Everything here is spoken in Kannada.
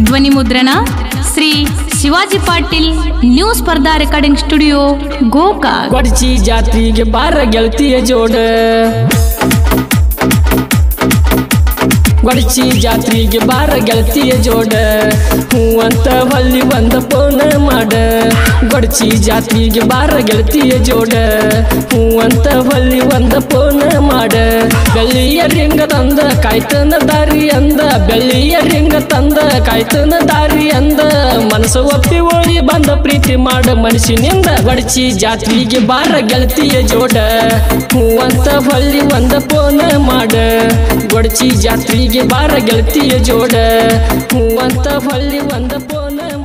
ಧ್ವನಿ ಮುದ್ರಣ Shri Shivaji Patil new Spardha recording studio ಗೋಕಾ Kodachi ಜಾತ್ರೆಗೆ ಬಾರ ಗೆಳತಿಯ ಜೋಡ. ಕೊಡಚಿ ಜಾತ್ರೆಗೆ ಬಾರ ಗೆಳತಿಯ ಜೋಡ. ಹೂ ಅಂತ ಹೊಲ್ಲಿ ಬಂದ ಪೋನ ಮಾಡ. ಗೊಡಚಿ ಜಾತ್ರೆಗೆ ಬಾರ ಗೆಳತಿಯ ಜೋಡ. ಹೂ ಅಂತ ಹೊಲ್ಲಿ ಬಂದ ಪೋನ ಮಾಡ. ಬೆಳ್ಳಿಯ ರಿಂಗ ತಂದ ಕಾಯ್ತನ ದಾರಿ ಅಂದ. ಬೆಳ್ಳಿಯ ರಿಂಗ ತಂದ ಕಾಯ್ತನ ದಾರಿ ಅಂದ. ಮನಸ್ಸು ಒಪ್ಪಿ ಓಡಿ ಬಂದ ಪ್ರೀತಿ ಮಾಡ. ಮನಸ್ಸಿನಿಂದ ಬಡಚಿ ಜಾತ್ರಿಗೆ ಬಾರ ಗೆಳತಿಯ ಜೋಡ. ಹೂವಂತ ಹೊಳ್ಳಿ ಒಂದ ಪೋನ ಮಾಡ. ಗೊಡಚಿ ಜಾತ್ರಿಗೆ ಬಾರ ಗೆಳತಿಯ ಜೋಡ. ಹೂವಂತ ಹೊಳ್ಳಿ ಒಂದ ಮಾಡ